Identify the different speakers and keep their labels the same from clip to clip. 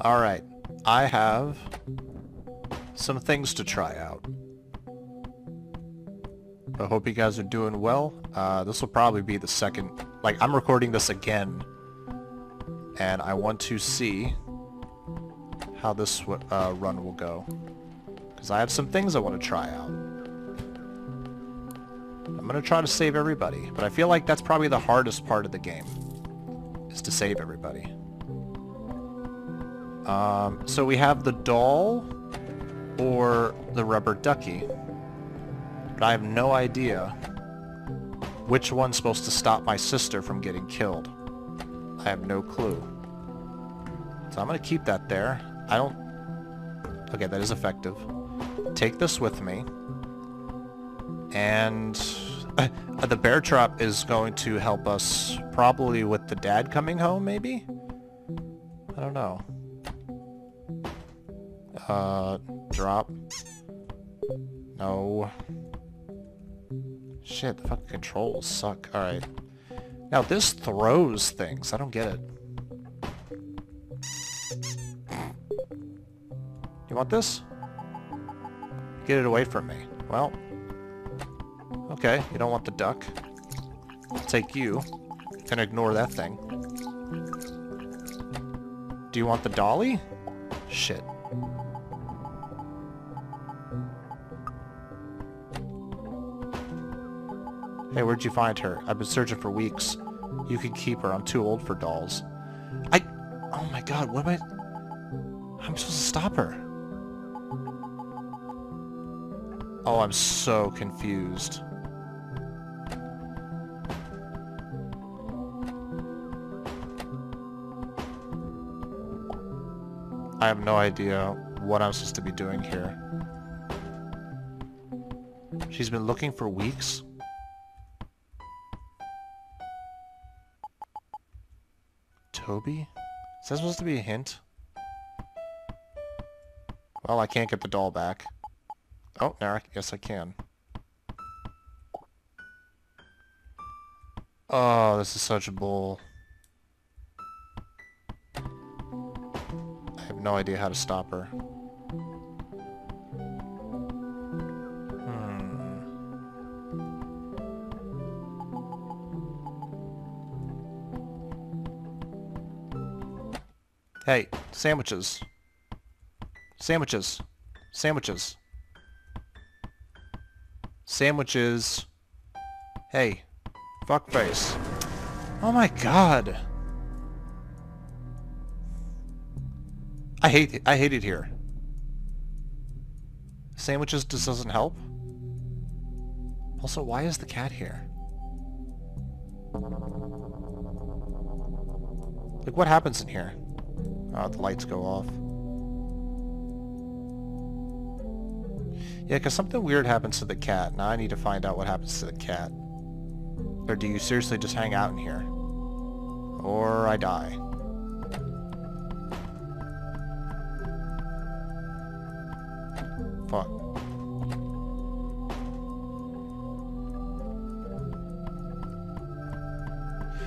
Speaker 1: Alright, I have some things to try out. I hope you guys are doing well. Uh, this will probably be the second... Like, I'm recording this again. And I want to see how this uh, run will go. Because I have some things I want to try out. I'm going to try to save everybody. But I feel like that's probably the hardest part of the game. Is to save everybody. Um, so we have the doll or the rubber ducky. But I have no idea which one's supposed to stop my sister from getting killed. I have no clue. So I'm going to keep that there. I don't... Okay, that is effective. Take this with me. And the bear trap is going to help us probably with the dad coming home, maybe? I don't know. Uh, drop. No. Shit, the fucking controls suck. Alright. Now this throws things. I don't get it. You want this? Get it away from me. Well. Okay, you don't want the duck. I'll take you. Can ignore that thing. Do you want the dolly? Shit. Hey, where'd you find her? I've been searching for weeks. You can keep her. I'm too old for dolls. I... Oh my god, what am I... I'm supposed to stop her. Oh, I'm so confused. I have no idea what I'm supposed to be doing here. She's been looking for weeks? Toby? Is that supposed to be a hint? Well, I can't get the doll back. Oh, now I guess I can. Oh, this is such a bull. I have no idea how to stop her. Hey, sandwiches. Sandwiches. Sandwiches. Sandwiches. Hey, fuckface. Oh my god. I hate. I hate it here. Sandwiches just doesn't help. Also, why is the cat here? Like, what happens in here? Oh, the lights go off. Yeah, because something weird happens to the cat. Now I need to find out what happens to the cat. Or do you seriously just hang out in here? Or I die. Fuck.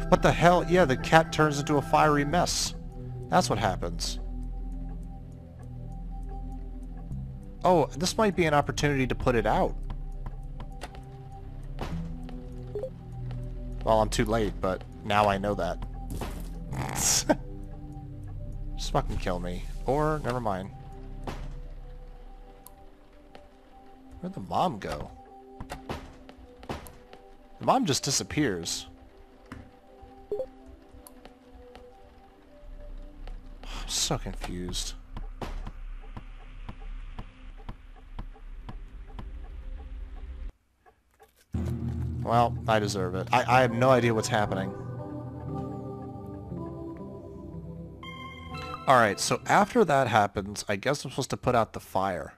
Speaker 1: What the hell? Yeah, the cat turns into a fiery mess. That's what happens. Oh, this might be an opportunity to put it out. Well, I'm too late, but now I know that. Just fucking kill me. Or, never mind. Where'd the mom go? The mom just disappears. So confused. Well, I deserve it. I, I have no idea what's happening. Alright, so after that happens, I guess I'm supposed to put out the fire.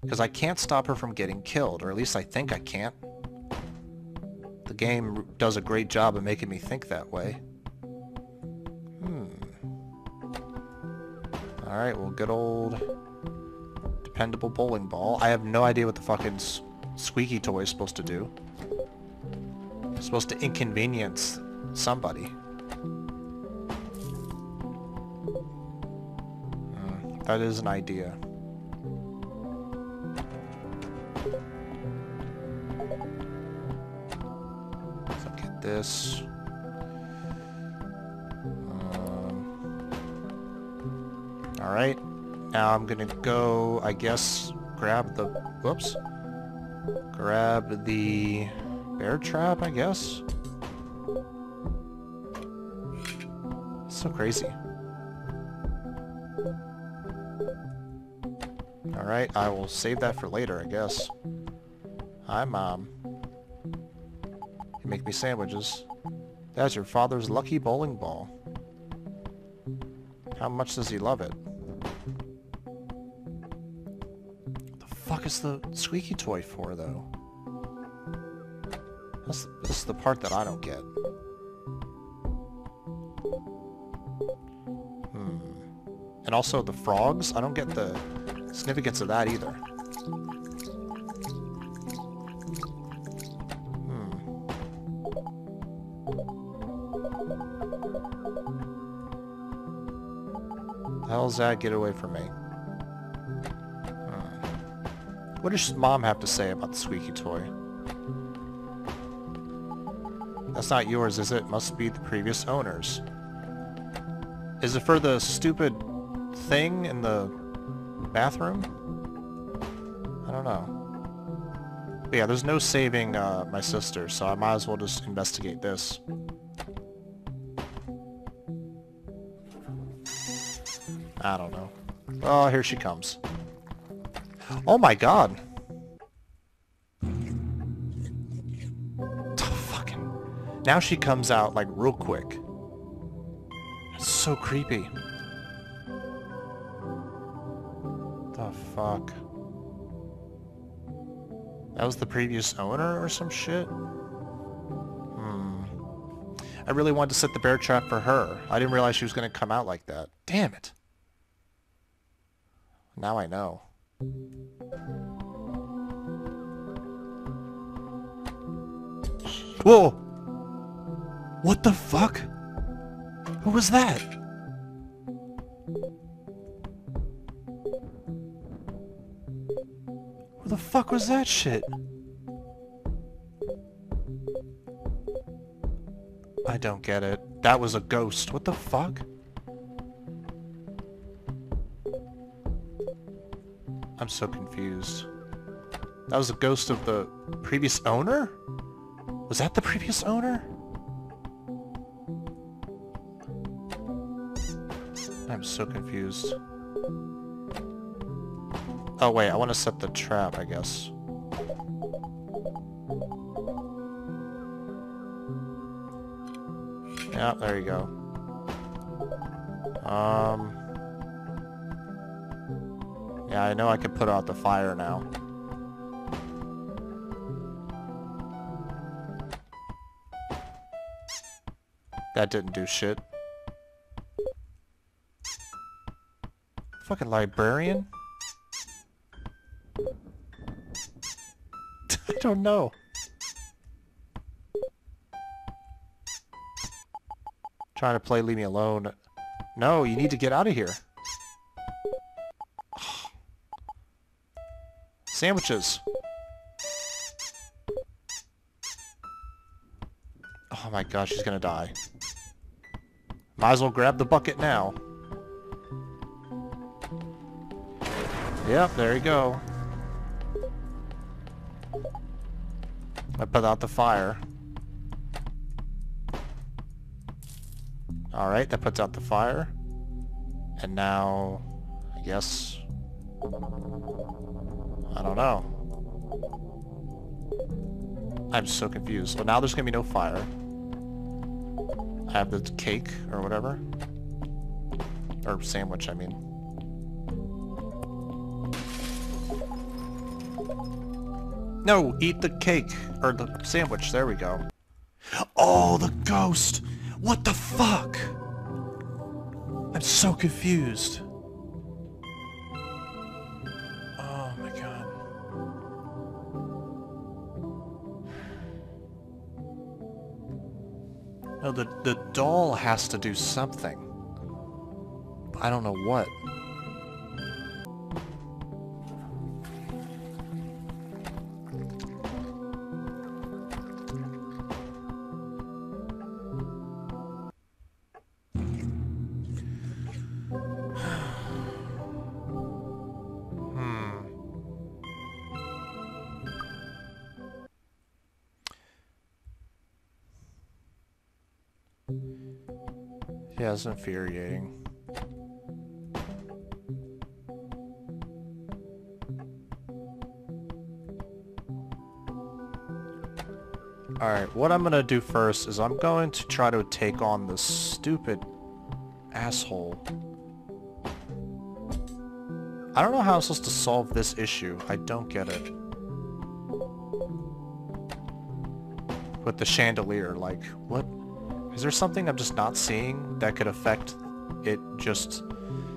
Speaker 1: Because I can't stop her from getting killed, or at least I think I can't. The game does a great job of making me think that way. Alright, well, good old dependable bowling ball. I have no idea what the fucking squeaky toy is supposed to do. It's supposed to inconvenience somebody. Hmm, that is an idea. So get this. Alright. Now I'm gonna go, I guess, grab the... Whoops. Grab the bear trap, I guess? So crazy. Alright, I will save that for later, I guess. Hi, Mom. You make me sandwiches. That's your father's lucky bowling ball. How much does he love it? Fuck is the squeaky toy for, though? That's, this is the part that I don't get. Hmm. And also the frogs, I don't get the significance of that either. Hmm. Hell's that? Get away from me. What does mom have to say about the squeaky toy? That's not yours, is it? Must be the previous owner's. Is it for the stupid thing in the bathroom? I don't know. But yeah, there's no saving uh, my sister, so I might as well just investigate this. I don't know. Oh, here she comes. Oh my god! Fucking... Now she comes out, like, real quick. It's so creepy. The fuck? That was the previous owner or some shit? Hmm. I really wanted to set the bear trap for her. I didn't realize she was going to come out like that. Damn it. Now I know. Whoa! What the fuck? Who was that? Who the fuck was that shit? I don't get it. That was a ghost. What the fuck? I'm so confused. That was the ghost of the previous owner? Was that the previous owner? I'm so confused. Oh wait, I want to set the trap, I guess. Yeah, there you go. Um... Yeah, I know I can put out the fire now. That didn't do shit. Fucking librarian? I don't know. Trying to play Leave Me Alone. No, you need to get out of here. Sandwiches. Oh my gosh, she's gonna die. Might as well grab the bucket now. Yep, there you go. I put out the fire. Alright, that puts out the fire. And now, guess... I don't know. I'm so confused. So now there's gonna be no fire. I have the cake, or whatever. Or sandwich, I mean. No, eat the cake. Or the sandwich. There we go. Oh, the ghost! What the fuck? I'm so confused. No, the, the doll has to do something. I don't know what. It's infuriating. Alright, what I'm gonna do first is I'm going to try to take on this stupid asshole. I don't know how I'm supposed to solve this issue. I don't get it. With the chandelier, like, what? Is there something I'm just not seeing that could affect it just...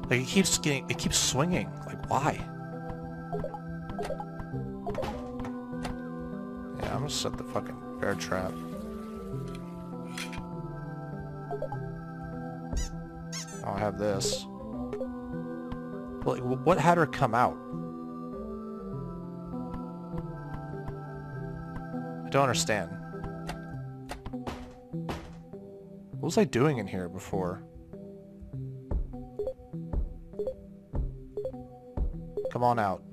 Speaker 1: Like, it keeps getting... It keeps swinging. Like, why? Yeah, I'm gonna set the fucking bear trap. Oh, I'll have this. Like, what had her come out? I don't understand. What was I doing in here before? Come on out.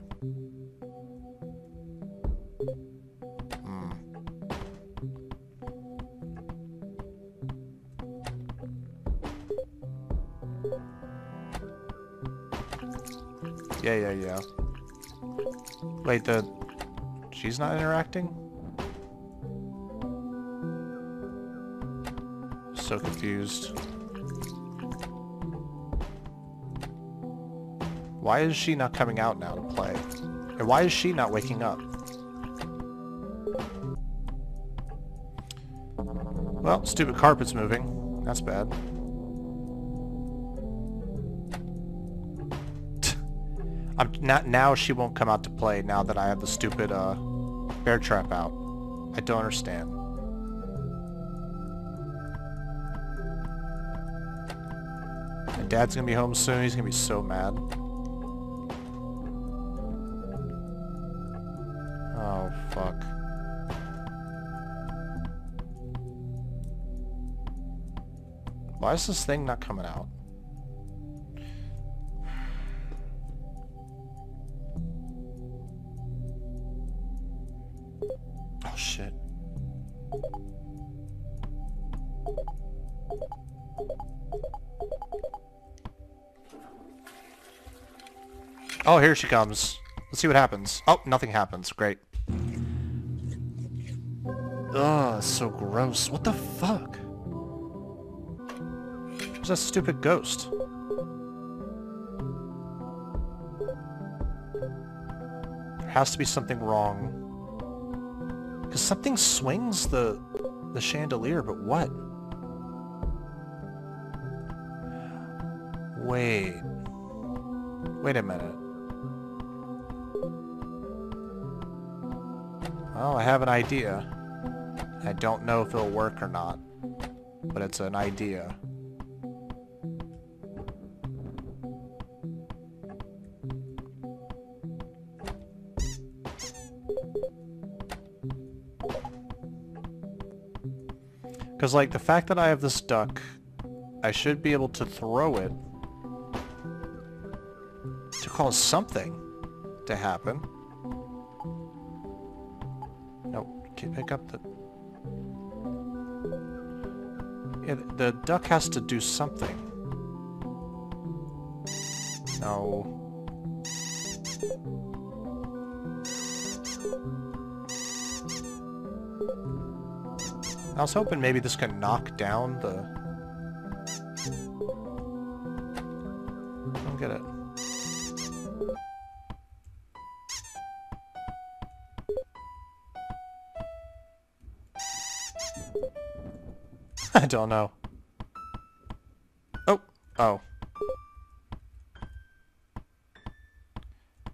Speaker 1: Hmm. Yeah, yeah, yeah. Wait, the... She's not interacting? So confused. Why is she not coming out now to play? And why is she not waking up? Well, stupid carpet's moving. That's bad. I'm not now she won't come out to play now that I have the stupid uh bear trap out. I don't understand. Dad's gonna be home soon, he's gonna be so mad. Oh fuck. Why is this thing not coming out? Oh, here she comes. Let's see what happens. Oh, nothing happens. Great. Ugh, so gross. What the fuck? Who's that stupid ghost? There has to be something wrong. Because something swings the the chandelier, but what? Wait. Wait a minute. I have an idea. I don't know if it'll work or not, but it's an idea. Because, like, the fact that I have this duck, I should be able to throw it to cause something to happen. Can't pick up the... Yeah, the duck has to do something. No. I was hoping maybe this could knock down the... I don't get it. I don't know. Oh. Oh.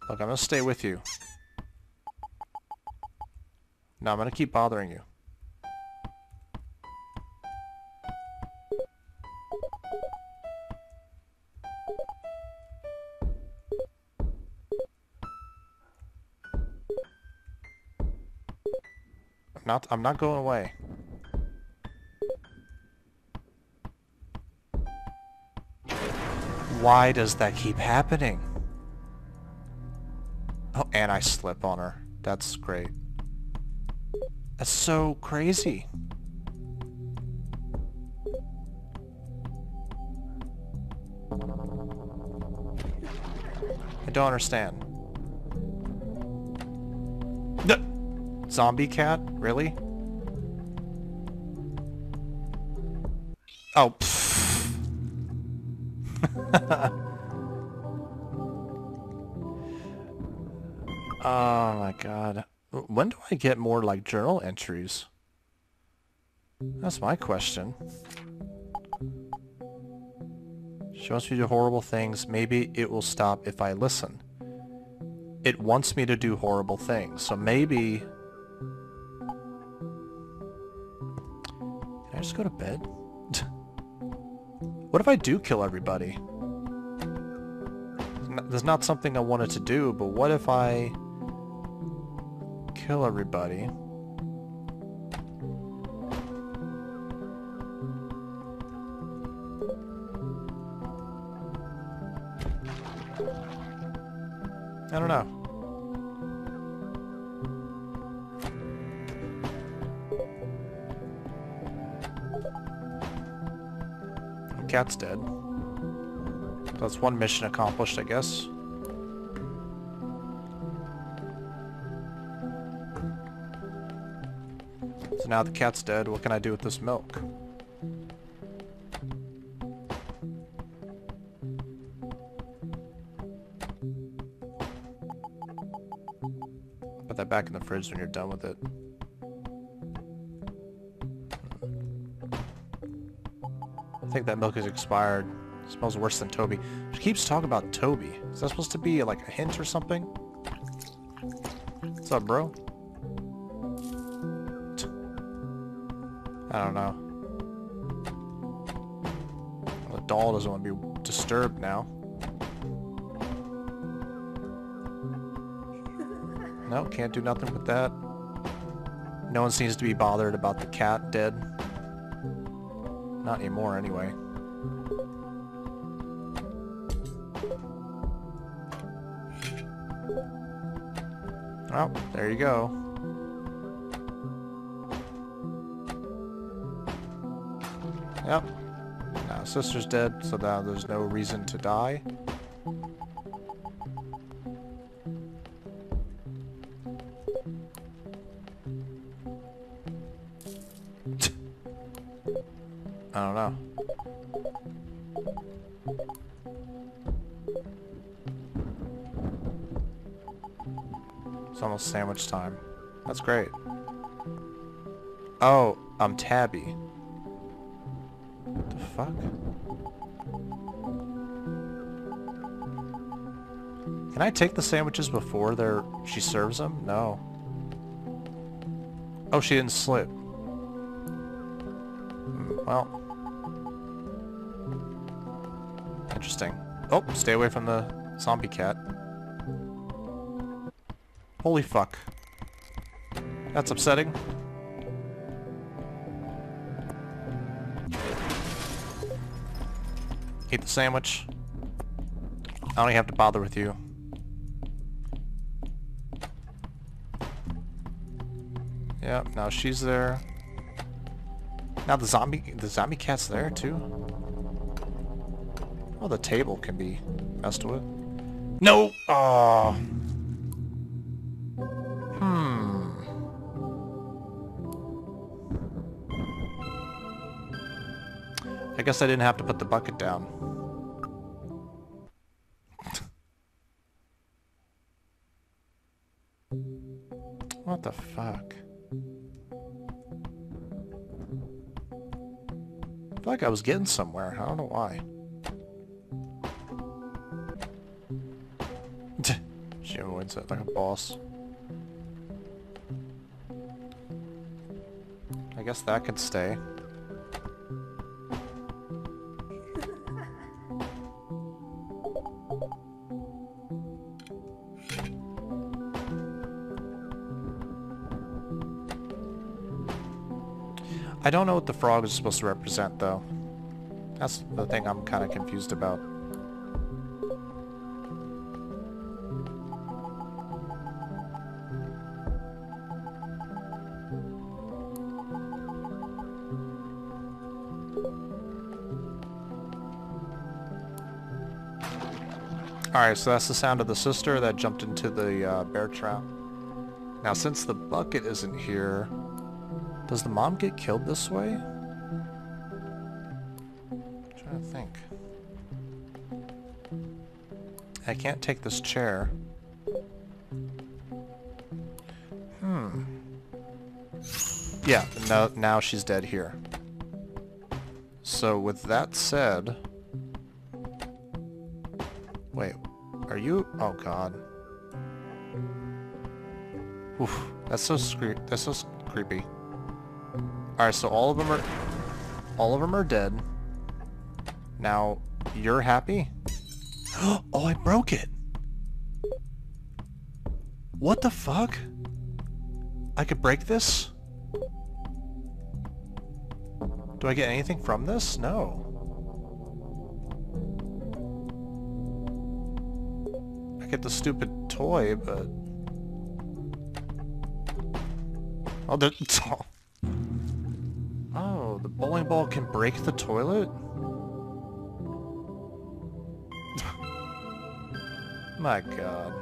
Speaker 1: Look, I'm gonna stay with you. No, I'm gonna keep bothering you. I'm not I'm not going away. Why does that keep happening? Oh, and I slip on her. That's great. That's so crazy. I don't understand. The zombie cat? Really? Oh, pfft. oh my god. When do I get more, like, journal entries? That's my question. She wants me to do horrible things. Maybe it will stop if I listen. It wants me to do horrible things. So maybe... Can I just go to bed? what if I do kill everybody? There's not something I wanted to do, but what if I kill everybody? I don't know. Cat's dead. That's one mission accomplished, I guess. So now the cat's dead, what can I do with this milk? Put that back in the fridge when you're done with it. I think that milk is expired. Smells worse than Toby. She keeps talking about Toby. Is that supposed to be like a hint or something? What's up, bro? I don't know. Well, the doll doesn't want to be disturbed now. No, can't do nothing with that. No one seems to be bothered about the cat dead. Not anymore, anyway. Oh, there you go. Yep. Now, sister's dead, so now there's no reason to die. Sandwich time. That's great. Oh, I'm Tabby. What the fuck? Can I take the sandwiches before they're she serves them? No. Oh, she didn't slip. Hmm, well. Interesting. Oh, stay away from the zombie cat. Holy fuck. That's upsetting. Eat the sandwich. I don't even have to bother with you. Yep, now she's there. Now the zombie the zombie cat's there too. Oh, the table can be messed with. No! Oh. I guess I didn't have to put the bucket down. what the fuck? I feel like I was getting somewhere. I don't know why. she wins it like a boss. I guess that could stay. I don't know what the frog is supposed to represent, though. That's the thing I'm kind of confused about. Alright, so that's the sound of the sister that jumped into the uh, bear trap. Now, since the bucket isn't here, does the mom get killed this way? I'm trying to think. I can't take this chair. Hmm. Yeah, now, now she's dead here. So with that said... Wait, are you... Oh god. Oof, that's so scre that's so creepy. Alright, so all of them are... All of them are dead. Now, you're happy? oh, I broke it! What the fuck? I could break this? Do I get anything from this? No. I get the stupid toy, but... Oh, the... Oh, the bowling ball can break the toilet? My god.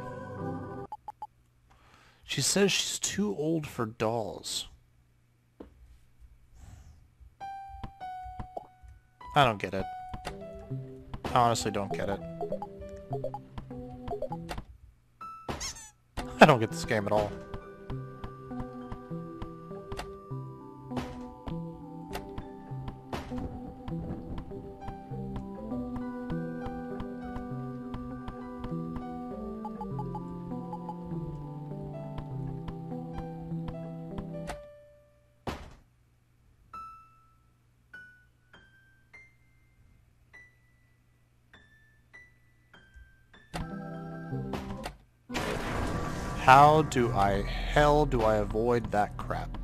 Speaker 1: She says she's too old for dolls. I don't get it. I honestly don't get it. I don't get this game at all. How do I, hell do I avoid that crap?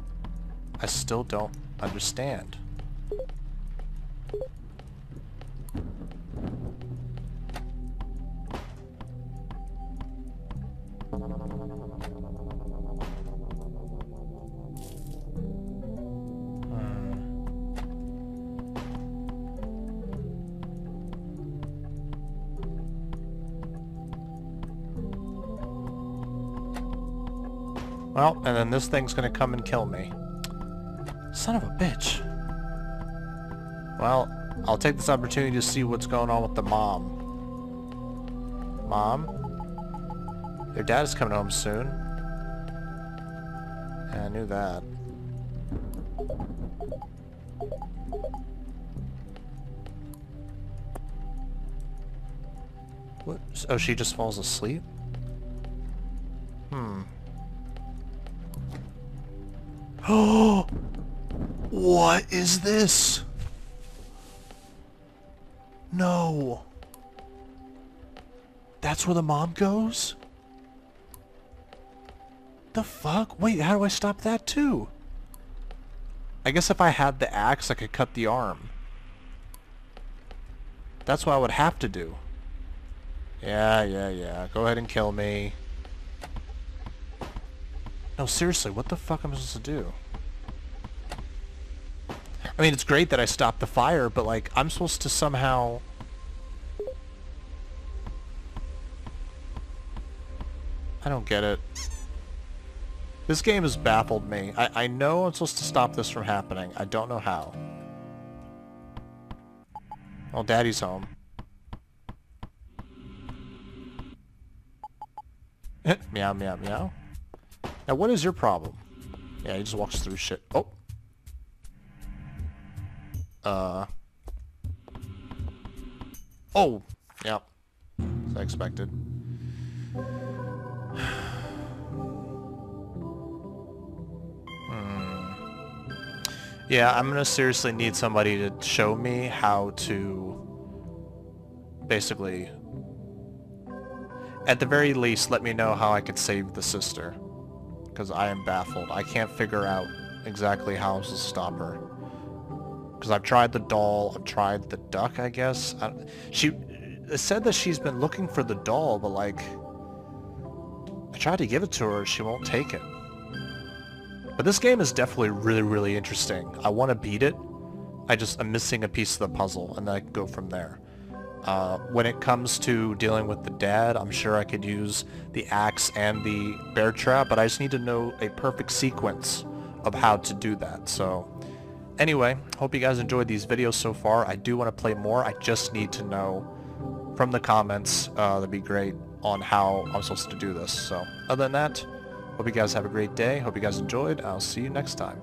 Speaker 1: I still don't understand. Well, and then this thing's gonna come and kill me. Son of a bitch. Well, I'll take this opportunity to see what's going on with the mom. Mom? Your dad is coming home soon. Yeah, I knew that. What? Oh, she just falls asleep? What is this? No. That's where the mom goes? The fuck? Wait, how do I stop that too? I guess if I had the axe, I could cut the arm. That's what I would have to do. Yeah, yeah, yeah. Go ahead and kill me. No, seriously, what the fuck am I supposed to do? I mean, it's great that I stopped the fire, but, like, I'm supposed to somehow... I don't get it. This game has baffled me. I, I know I'm supposed to stop this from happening. I don't know how. Well, Daddy's home. meow, meow, meow. Now, what is your problem? Yeah, he just walks through shit. Oh. Uh. Oh. Yep. As I expected. hmm. Yeah, I'm gonna seriously need somebody to show me how to basically at the very least let me know how I could save the sister because I am baffled. I can't figure out exactly how to stop her. Because I've tried the doll, I've tried the duck, I guess. I, she said that she's been looking for the doll, but like, I tried to give it to her, she won't take it. But this game is definitely really, really interesting. I want to beat it. I just, I'm missing a piece of the puzzle, and then I can go from there. Uh, when it comes to dealing with the dad, I'm sure I could use the axe and the bear trap, but I just need to know a perfect sequence of how to do that. So anyway, hope you guys enjoyed these videos so far. I do want to play more. I just need to know from the comments, uh, that'd be great, on how I'm supposed to do this. So other than that, hope you guys have a great day. Hope you guys enjoyed. I'll see you next time.